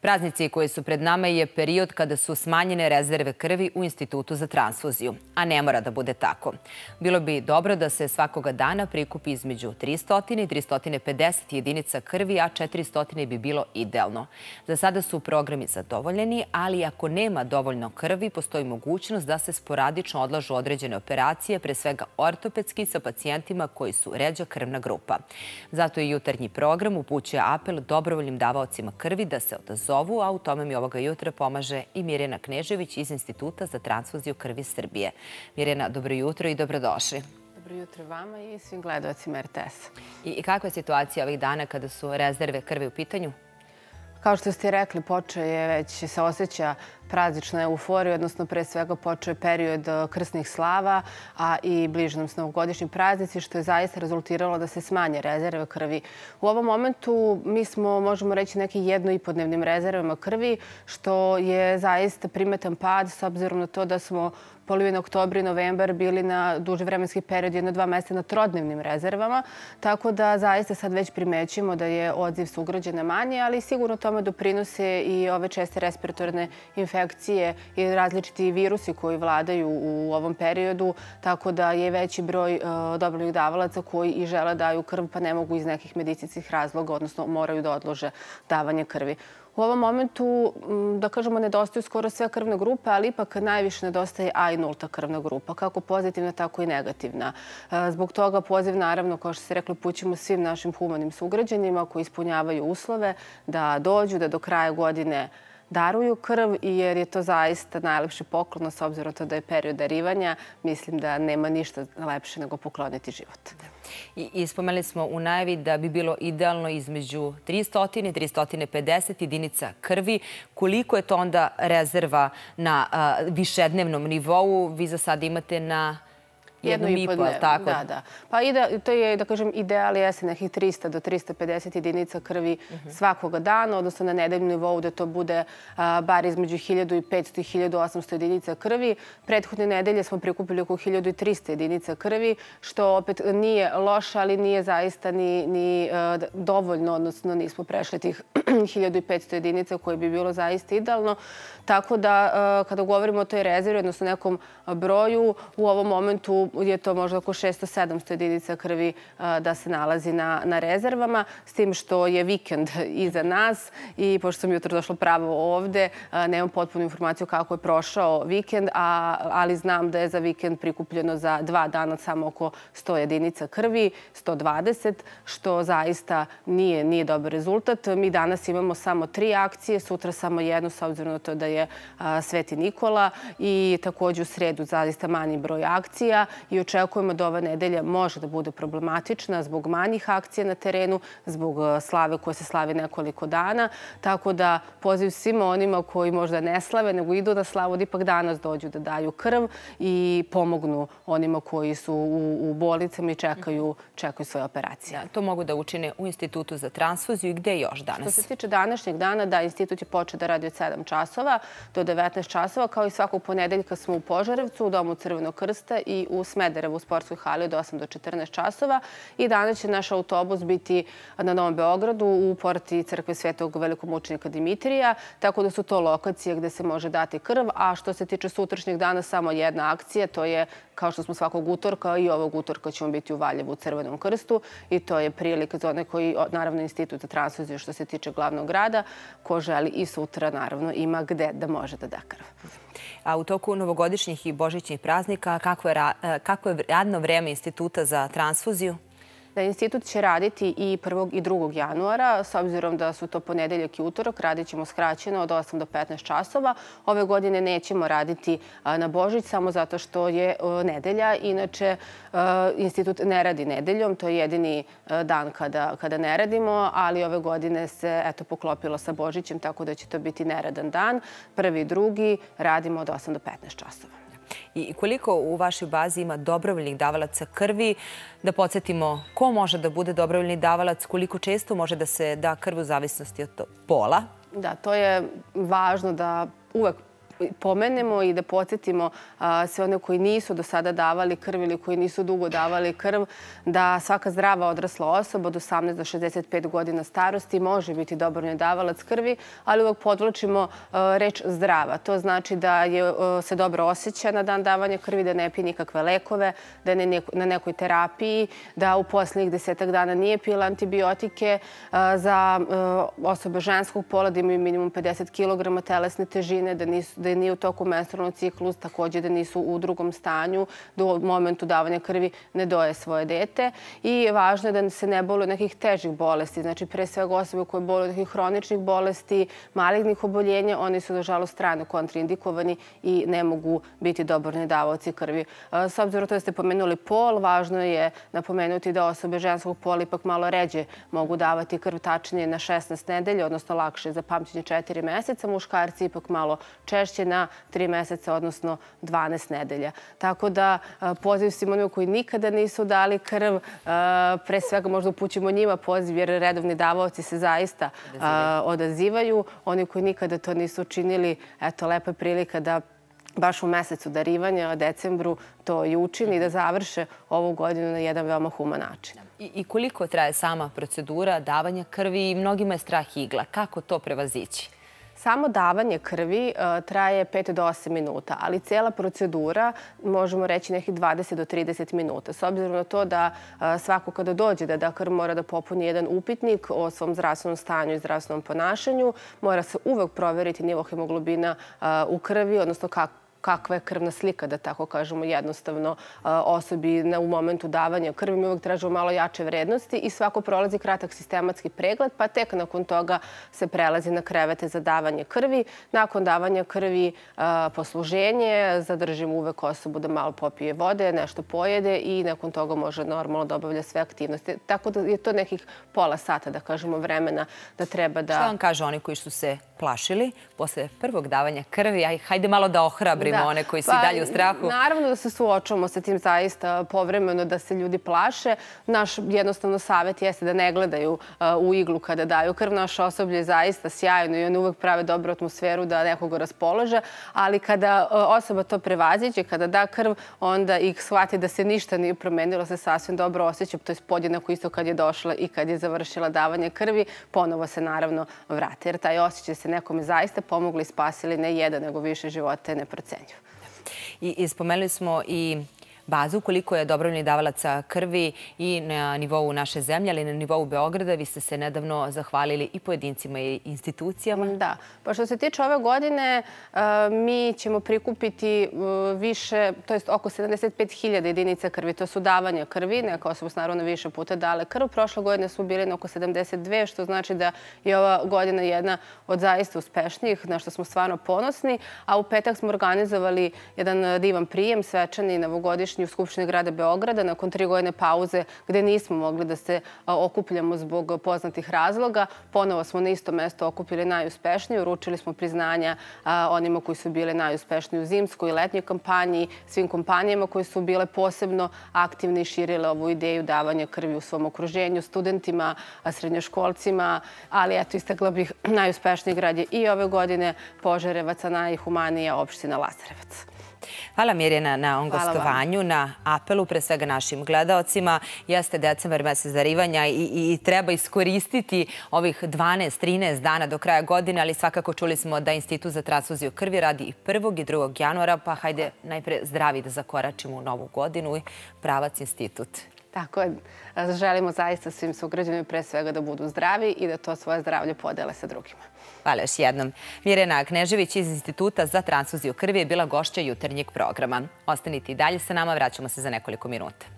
Praznici koji su pred nama je period kada su smanjene rezerve krvi u Institutu za transfuziju, a ne mora da bude tako. Bilo bi dobro da se svakoga dana prikupi između 300 i 350 jedinica krvi, a 400 bi bilo idealno. Za sada su programi zadovoljeni, ali ako nema dovoljno krvi, postoji mogućnost da se sporadično odlažu određene operacije, pre svega ortopedski, sa pacijentima koji su ređa krvna grupa. Zato i jutarnji program upućuje apel dobrovoljnim davaocima krvi da se odazovu zovu, a u tome mi ovoga jutra pomaže i Mirjana Knežević iz Instituta za transfuziju krvi Srbije. Mirjana, dobro jutro i dobrodošli. Dobro jutro vama i svim gledovacima RTS. I, I kakva je situacija ovih dana kada su rezerve krvi u pitanju? Kao što ste rekli, počeo je već se osjeća praznična euforija, odnosno pre svega počeo je period e, krsnih slava, a i bliže nam s novogodišnji praznici, što je zaista rezultiralo da se smanje rezerve krvi. U ovom momentu mi smo, možemo reći, neki jedno i podnevnim rezervama krvi, što je zaista primetan pad s obzirom na to da smo polovina oktobra i novembar bili na duži vremenski period, jedno dva meseca na trodnevnim rezervama. Tako da zaista sad već primećujemo da je odziv sugrađena manje, ali sigurno tome doprinose i ove česte respiratorne infekcije i različiti virusi koji vladaju u ovom periodu. Tako da je veći broj uh, dobrovnih davalaca koji i žele daju krv pa ne mogu iz nekih medicinskih razloga, odnosno moraju da odlože davanje krvi. U ovom momentu, da kažemo, nedostaju skoro sve krvne grupe, ali ipak najviše nedostaje A i nulta krvna grupa, kako pozitivna, tako i negativna. E, zbog toga poziv, naravno, kao što se rekli, pućemo svim našim humanim sugrađanima koji ispunjavaju uslove da dođu, da do kraja godine daruju krv jer je to zaista najlepši poklon, s obzirom to da je period darivanja. Mislim da nema ništa lepše nego pokloniti život. I ispomeli smo u najavi da bi bilo idealno između 300 i 350 jedinica krvi. Koliko je to onda rezerva na višednevnom nivou? Vi za sada imate na jednom i po, tako? Da, da. Pa ide, to je, da kažem, ideal jeste nekih 300 do 350 jedinica krvi uh mhm. -huh. svakoga dana, odnosno na nedeljnom nivou da to bude a, bar između 1500 i 1800 jedinica krvi. Prethodne nedelje smo prikupili oko 1300 jedinica krvi, što opet nije loše, ali nije zaista ni, ni a, dovoljno, odnosno nismo prešli tih 1500 jedinica koje bi bilo zaista idealno. Tako da, a, kada govorimo o toj rezervi, odnosno nekom broju, u ovom momentu je to možda oko 600-700 jedinica krvi da se nalazi na, na rezervama, s tim što je vikend iza nas i pošto sam jutro došla pravo ovde, nemam potpunu informaciju kako je prošao vikend, a, ali znam da je za vikend prikupljeno za dva dana samo oko 100 jedinica krvi, 120, što zaista nije, nije dobar rezultat. Mi danas imamo samo tri akcije, sutra samo jednu, sa obzirom na to da je Sveti Nikola i takođe u sredu zaista manji broj akcija i očekujemo da ova nedelja može da bude problematična zbog manjih akcija na terenu, zbog e, slave koja se slavi nekoliko dana. Tako da poziv svima onima koji možda ne slave, nego idu na slavu, da ipak danas dođu da daju krv i pomognu onima koji su u, u bolnicama i čekaju, čekaju svoje operacije. Da, to mogu da učine u Institutu za transfuziju i gde još danas? Što se tiče današnjeg dana, da, institut je počeo da radi od 7 časova do 19 časova. Kao i svakog ponedeljka smo u Požarevcu, u Domu Crvenog krsta i u Smederevu u sportskoj hali od 8 do 14 časova i danas će naš autobus biti na Novom Beogradu u porti crkve Svetog velikomučenika Dimitrija, tako da su to lokacije gde se može dati krv, a što se tiče sutrašnjeg dana samo jedna akcija, to je kao što smo svakog utorka i ovog utorka ćemo biti u Valjevu u Crvenom krstu i to je prilika za one koji, naravno, Institut za što se tiče glavnog grada, ko želi i sutra, naravno, ima gde da može da da krv. A u toku novogodišnjih i božićnih praznika, kako je, kako je radno vreme Instituta za transfuziju? Da institut će raditi i 1. i 2. januara, s obzirom da su to ponedeljak i utorak, radit ćemo skraćeno od 8 do 15 časova. Ove godine nećemo raditi na Božić samo zato što je nedelja. Inače, institut ne radi nedeljom, to je jedini dan kada, kada ne radimo, ali ove godine se eto, poklopilo sa Božićem, tako da će to biti neradan dan. Prvi i drugi radimo od 8 do 15 časova i koliko u vašoj bazi ima dobrovoljnih davalaca krvi. Da podsjetimo ko može da bude dobrovoljni davalac, koliko često može da se da krv u zavisnosti od pola. Da, to je važno da uvek pomenemo i da podsjetimo sve one koji nisu do sada davali krv ili koji nisu dugo davali krv, da svaka zdrava odrasla osoba od 18 do 65 godina starosti može biti dobrovoljni davalac krvi, ali uvek podvlačimo reč zdrava. To znači da je, se dobro osjeća na dan davanja krvi, da ne pije nikakve lekove, da je na nekoj terapiji, da u poslednjih desetak dana nije pila antibiotike za osobe ženskog pola, da imaju minimum 50 kg telesne težine, da, nisu, da nije u toku menstrualnog ciklus, takođe da nisu u drugom stanju, da u momentu davanja krvi ne doje svoje dete. I važno je da se ne boli od nekih težih bolesti. Znači, pre svega osobe koje od nekih hroničnih bolesti, malignih oboljenja, oni su, nažalost, strano kontraindikovani i ne mogu biti dobrni davaoci krvi. S obzirom to da ste pomenuli pol, važno je napomenuti da osobe ženskog pola ipak malo ređe mogu davati krv tačnije na 16 nedelja, odnosno lakše za pamćenje 4 meseca. Muškarci ipak malo češće na 3 meseca, odnosno 12 nedelja. Tako da poziv svim onima koji nikada nisu dali krv, pre svega možda upućimo njima poziv jer redovni davaoci se zaista odazivaju. Oni koji nikada to nisu činili, eto, lepa prilika da baš u mesecu darivanja, decembru, to i učini i da završe ovu godinu na jedan veoma human način. I, I koliko traje sama procedura davanja krvi? Mnogima je strah igla. Kako to prevazići? Samo davanje krvi uh, traje 5 do 8 minuta, ali cela procedura možemo reći nekih 20 do 30 minuta. S obzirom na to da uh, svako kada dođe da da krv mora da popuni jedan upitnik o svom zdravstvenom stanju i zdravstvenom ponašanju, mora se uvek proveriti nivo hemoglobina uh, u krvi, odnosno kako kakva je krvna slika, da tako kažemo jednostavno, osobi u momentu davanja krvi. Mi uvek tražimo malo jače vrednosti i svako prolazi kratak sistematski pregled, pa tek nakon toga se prelazi na krevete za davanje krvi. Nakon davanja krvi posluženje, zadržimo uvek osobu da malo popije vode, nešto pojede i nakon toga može normalno da obavlja sve aktivnosti. Tako da je to nekih pola sata, da kažemo, vremena da treba da... Šta vam kaže oni koji su se plašili posle prvog davanja krvi? Aj, hajde malo da ohrabrimo da. one koji su pa, i dalje u strahu. Naravno da se suočavamo sa tim zaista povremeno da se ljudi plaše. Naš jednostavno savet jeste da ne gledaju uh, u iglu kada daju krv. Naš osoblje je zaista sjajno i oni uvek prave dobru atmosferu da nekoga raspolože, ali kada uh, osoba to prevaziđe, kada da krv, onda ih shvati da se ništa nije promenilo, se sasvim dobro osjeća, to je podjednako isto kad je došla i kad je završila davanje krvi, ponovo se naravno vrate. Jer taj osjećaj se nekome zaista pomogli i spasili ne jedan, nego više života je neprocenjiv. I, I spomenuli smo i bazu koliko je dobrovoljnih davalaca krvi i na nivou naše zemlje, ali na nivou Beograda. Vi ste se nedavno zahvalili i pojedincima i institucijama. Da. Pa što se tiče ove godine, e, mi ćemo prikupiti e, više, to je oko 75.000 jedinica krvi. To su davanja krvi. Neka osoba su naravno više puta dale krv. Prošle godine smo bili na oko 72, što znači da je ova godina jedna od zaista uspešnijih, na što smo stvarno ponosni. A u petak smo organizovali jedan divan prijem, svečani, novogodišnji godišnji u Skupštini grada Beograda nakon tri godine pauze gde nismo mogli da se okupljamo zbog poznatih razloga. Ponovo smo na isto mesto okupili najuspešnije. Uručili smo priznanja onima koji su bile najuspešniji u zimskoj i letnjoj kampanji, svim kompanijama koji su bile posebno aktivne i širile ovu ideju davanja krvi u svom okruženju, studentima, srednjoškolcima, ali eto, istakla bih najuspešniji grad je i ove godine Požarevac, a najhumanija opština Lazarevac. Hvala Mirjana na ovom gostovanju, na apelu pre svega našim gledaocima. Jeste decembar mesec zarivanja i, i treba iskoristiti ovih 12-13 dana do kraja godine, ali svakako čuli smo da Institut za transfuziju krvi radi i 1. i 2. januara, pa hajde najpre zdravi da zakoračimo u novu godinu i pravac institut. Tako je. Želimo zaista svim sugrađanima pre svega da budu zdravi i da to svoje zdravlje podele sa drugima. Hvala još jednom. Mirjana Knežević iz Instituta za transfuziju krvi je bila gošća jutarnjeg programa. Ostanite i dalje sa nama, vraćamo se za nekoliko minuta.